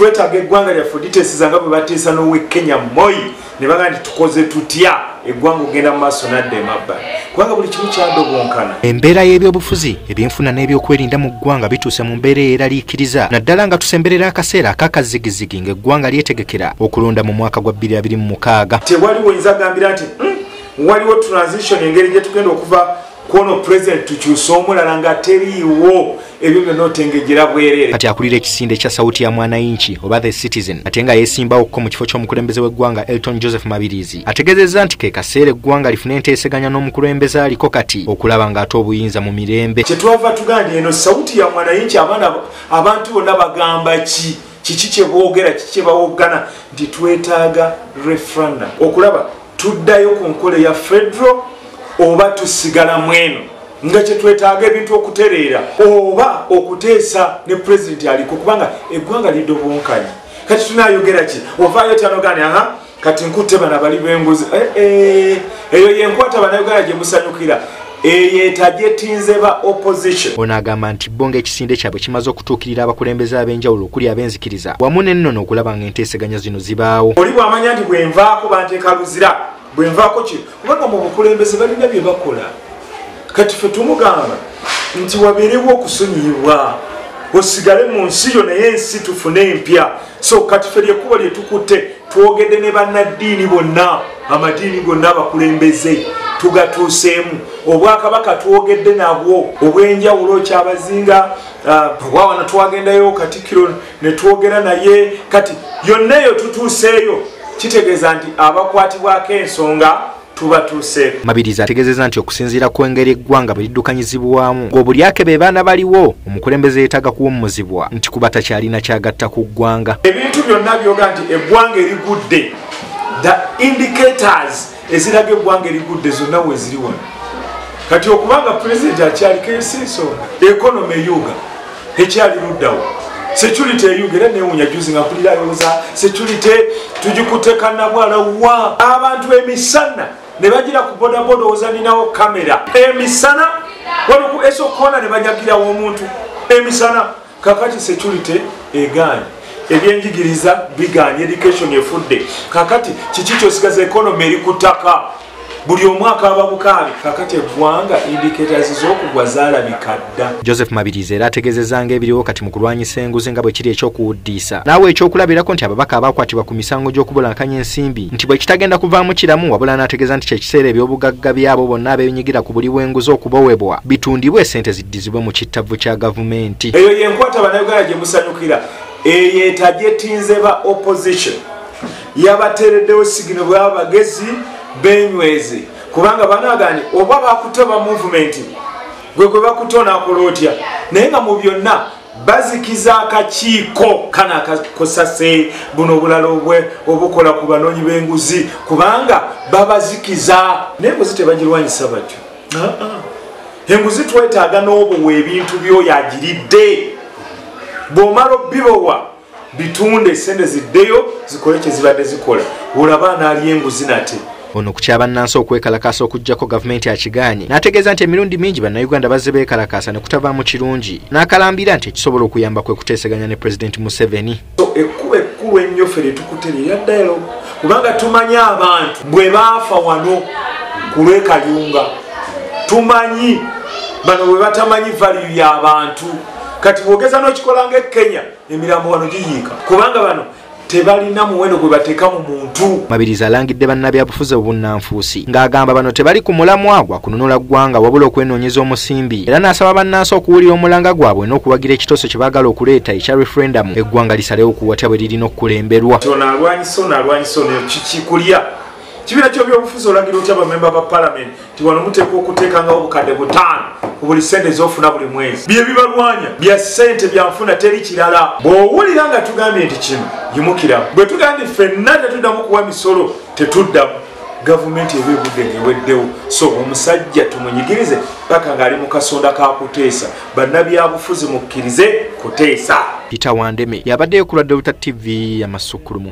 twetaaga eggwanga lyaffe liteeseza nga bwe bateesa n'owe kenya moyi ne baga nti tukoze tutya? Eggwanga ogenda mu maaso nadda emabbali kubanga buli kimu kyadobonkana embeera y'ebyobufuzi ebyenfuna n'ebyokwerinda mu ggwanga bituuse mu mbeera eyeraliikiriza. Naddala nga tusemberera akaseera akakazigizigi ng'eggwanga lyetegekera okulonda mu mwaka gwa 2026 tewaliwo oyinza agambira nti "Hmm, waliwo transition engeri gye tugenda okuva kwono president tukyusa omulala nga teriiwo ebyo byonna otengejera bwereere kati akulira ekisinde kya sauti ya mwananchi oba the citizen ate nga yeesimbawokko mu kifo ky'omukulembeze w'eggwanga elton joseph mabirizi. Ategeezezza nti ke kaseera eggwanga lifune enteeseganya n'omukulembeze aliko kati okulaba ng'ate obuyinza mu mirembe. Kyetwava tugandi eno sauti ya mwananchi abaana abantu bonna bagamba ki? Kiki kyebogera kiki kyebawogana nti twetaaga referendum okulaba tuddayo ku nkola ya federal oba tusigala mweno nga kyetwetaaga ebintu okutereera oba okuteesa ne pulezidenti aliko kubanga eggwanga lidobonkanye kati tunayogera ki? Ovaayo tanogani aha kati nkutte bana bali benguzi. Eh, eh, eyo yenkwata banayuganda gye musanyukira. Eyo etagyetinze ba opposition. Ono agamba nti bo ng'ekisinde kyabwe kimaze okutuukirira abakulembeze ab'enjawulo okuli ab'enzikiriza wamu n'ennono okulaba ng'enteeseganya zino zibaawo. Oli bwamanya nti bwenvaako banteeka luzira bwenvaako ki kubanga mu bukulembeze balina bye bakola. Kati fe tumugamba nti wabeerewo okusonyiyibwa osigale mu nsi yo naye ensi tufune empya. So kati fe lyekkubo lye tukutte twogedde ne bannaddiini bonna amadiini gonna abakulembeze tugatuuseemu. Obwakabaka twogedde nabwo obwenjawulo kyabazinga wawana twagendayo katikkiro ne twogera naye. Kati yonna eyo tutuuseeyo kitegeeza nti abakwatibwako ensonga tubatuuseeko. Mabirizi ategeezezza nti okusinziira ku engeri eggwanga bwe liddukanyizibwamu. Ng'obulyake be baana baliwo omukulembeze yeetaaga kuwummuzibwa nti kuba takyalina kyagatta ku ggwanga. Ebintu byonna byoga nti eggwanga erigudde. The indicators eziraga eggwanga erigudde zonna we ziri wano. Kati okubanga pulezidenti akyaliko ensensonga ekonomi eyuga ekyali luddawo security eyuga era newunya juzi nga mpulira yoza security tugikuteka nabwala wa? Abantu emisana ne bagira ku bodaboda ozaninawo kamera. Emisana? Waliku esokona ne banyagirawo omuntu. Emisana? Kakati security eganye ebyenjigiriza biganye education efudde. Kakati kiki kyosigaza ekonomi eri ku ttaka buli omwaka aba bukaabi kakati eggwanga indicators z'okugwa zaalabika dda. Joseph mabirizi era ategeezezza ng'ebiriwo kati mu kulwanyisa enguzi nga bwe kiri ekyokuwuddiisa. Naawe ekyokulabirako nti ababaka abakwatibwa ku misango gy'okubulankanya ensimbi nti bwe kitagenda kuvaamu kiramu wabula n'ategeeza nti kyekiseera ebyobugagga byabo bonna abeeyinyigira ku buli bw'enguzi okubowebwa bitundibwe essente ziddizibwe mu kittavu kya gavumenti. Eyo yenkwata bannayuganda gye musanyukira. Eyo etagyetinze ba opposition. Yabateereddewo sigino bwaba bagezi benyweze. Kubanga banagani oba bakutaba movement gwe gwe bakuta onaakola otya? Naye nga mu byonna bazikiza akakiiko kana akakosase buno obulala obwe obukola ku banoonyi b'enguzi kubanga babazikiza. Naye enguzi tebagirwanyisa batyo. Enguzi twetaaga n'obuwa ebintu byoyo agiridde bw'omala obibowa bitunde esente ziddeyo zikole kye zibadde zikola. Olaba anaali enguzi nate ono ku kyabannansi okwekalakaasa okugjako gavumenti akigaanye n'ategeeza nti emirundi mingi bannayuganda bazze beekalakaasa ne kutavaamu kirungi. N'akalambira nti ekisobola okuyamba kwe kuteeseganya ne pulezidenti museveni. Ekkuba ekkulu ennyo ffe lyetukutte lirya dialogue kubanga tumanyi abantu bwe baafa wano ku lwekalunga tumanyi bano bwe batamanyi valiyu y'abantu kati bwogeza n'okikola nga ekenya emirambo wano giyiika. Kubanga bano tebalina muwendo gwe bateeka mu muntu. Mabirizi alangidde bannabyabufuzi obunnanfuusi ng'agamba bano tebali ku mulamwa gwa kununula ggwanga wabula okwenoonyeza omusimbi. Era n'asaba bannansi okuwulira omulanga gwabwe n'okuwagira ekitoso kye baagala okuleeta ekya referendamu eggwanga lisalewo okuwatya bwe lirina okukulemberwa ono alwanyisa ono alwanyisa ono kikikulya kibiina kyobyobufuzi olagira otya bamemba ba palamenti nti wano muteekwa okuteekangawo obukadde butaano ku buli sente zofuna buli mwezi. Bye bibalwanya bya sente byanfuna teri kirala. Bw'owulira nga tugambye nti kino yimukiramu bwe tugambye ffenna tetuddamu kuwa misolo tetuddamu. Gavumenti eba ebudde ngeweddewo. So omusajja tumunyigirize paka ng'ali mu kasonda ka kuteesa. Bannabyabufuzi mukkirize kuteesa. Peter wandeme yabaddeyo ku lwa delta tv amasukulumu